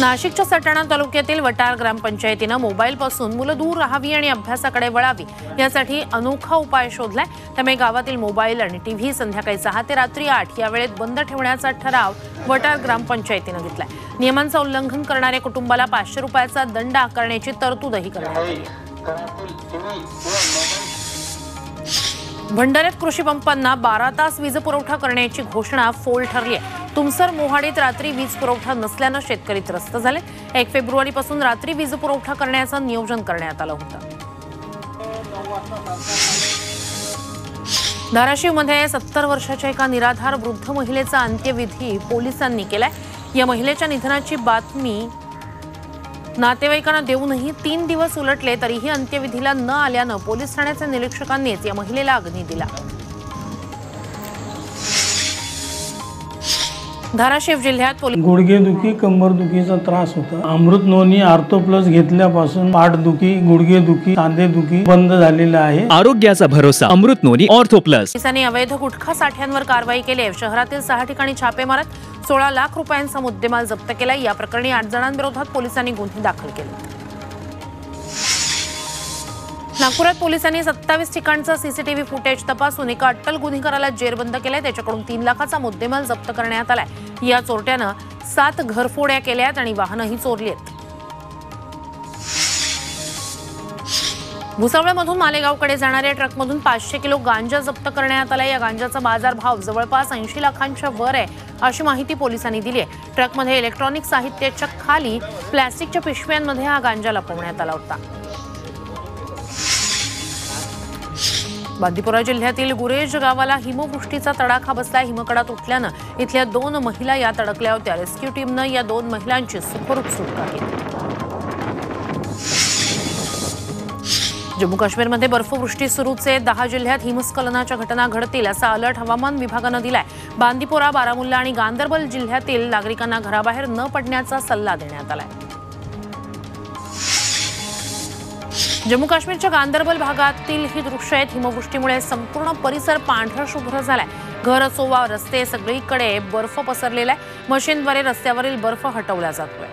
नाशिकच्या सटाणा तालुक्यातील वटार ग्रामपंचायतीनं मोबाईलपासून मुलं दूर राहावी आणि अभ्यासाकडे वळावी यासाठी अनोखा उपाय शोधलाय. त्यामुळे गावातील मोबाईल आणि टीव्ही संध्याकाळी सहा ते रात्री आठ या वेळेत बंद ठेवण्याचा ठराव वटार ग्रामपंचायतीनं घेतलाय. नियमांचं उल्लंघन करणाऱ्या कुटुंबाला पाचशे रुपयाचा दंड आकारण्याची तरतूदही करण्यात आली. भंडाऱ्यात कृषी पंपांना बारा तास वीज पुरवठा करण्याची घोषणा फोल ठरली आहे. तुमसर मोहाडीत रात्री वीज पुरवठा नसल्यानं शेतकरी त्रस्त झाले. एक फेब्रुवारीपासून रात्री वीज पुरवठा करण्याचं नियोजन करण्यात आलं होतं. धाराशिवमध्ये सत्तर वर्षाच्या एका निराधार वृद्ध महिलेचा अंत्यविधी पोलिसांनी केलाय. या महिलेच्या निधनाची बातमी नातेवाईकांना देऊनही तीन दिवस उलटले तरीही अंत्यविधीला न आल्यानं पोलीस ठाण्याच्या निरीक्षकांनीच या महिलेला अग्नी दिला. धाराशिव जिल्ह्यात पोलीस गुडघेदुखी कंबरदुखीचा त्रास होता. अमृत नोनी आर्थो प्लस घेतल्यापासून पाठदुखी गुडघेदुखी सांधेदुखी बंद झालेला आहे. आरोग्याचा भरोसा अमृत नोनी ऑर्थो प्लस पोलिसांनी अवैध गुटखा साठ्यांवर कारवाई केली आहे. शहरातील सहा ठिकाणी छापे मारत सोळा लाख रुपयांचा मुद्देमाल जप्त केलाय. या प्रकरणी आठ जणांविरोधात पोलिसांनी गुन्हे दाखल केले. नागपुरात पोलिसांनी सत्तावीस ठिकाणचं सीसीटीव्ही फुटेज तपासून एका अट्टल गुन्हेगाराला जेरबंद केलाय. त्याच्याकडून तीन लाखाचा मुद्देमाल जप्त करण्यात आलाय. या चोरट्यानं सात घरफोड्या केल्यात आणि वाहनंही चोरली आहेत. भुसावळमधून मालेगावकडे जाणाऱ्या ट्रकमधून पाचशे किलो गांजा जप्त करण्यात आला या गांजाचा बाजारभाव जवळपास ऐंशी लाखांच्या वर आहे अशी माहिती पोलिसांनी दिली आहे ट्रकमध्ये इलेक्ट्रॉनिक साहित्याच्या खाली प्लॅस्टिकच्या पिशव्यांमध्ये हा गांजा लपवण्यात आला होता. बांदीपुरा जिल्ह्यातील गुरेज गावाला हिमवृष्टीचा तडाखा बसला हिमकडा तुटल्यानं इथल्या दोन महिला यात अडकल्या होत्या. रेस्क्यू टीमनं या दोन महिलांची सुखरूप सुटका केली जम्मू काश्मीरमध्ये बर्फवृष्टी सुरूच. आहे दहा जिल्ह्यात हिमस्खलनाच्या घटना घडतील असा अलर्ट हवामान विभागानं दिलाय. बांदीपोरा बारामुल्ला आणि गांदरबल जिल्ह्यातील नागरिकांना घराबाहेर न पडण्याचा सल्ला देण्यात आलाय. जम्मू काश्मीरच्या गांदरबल भागातील ही दृश्य आहेत. हिमवृष्टीमुळे संपूर्ण परिसर पांढरा शुभ्र झालाय. घर असोवा रस्ते सगळीकडे बर्फ पसरलेला आहे. मशीनद्वारे रस्त्यावरील बर्फ हटवला जातोय.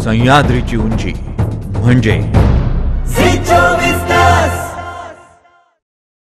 सह्याद्रीची उंची म्हणजे